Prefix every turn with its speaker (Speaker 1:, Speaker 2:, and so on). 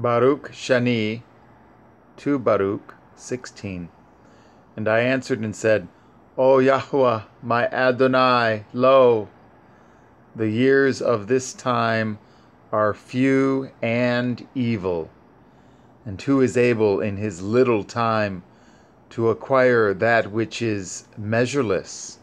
Speaker 1: Baruch Shani, to Baruch 16. And I answered and said, O Yahweh, my Adonai, lo, the years of this time are few and evil. And who is able in his little time to acquire that which is measureless?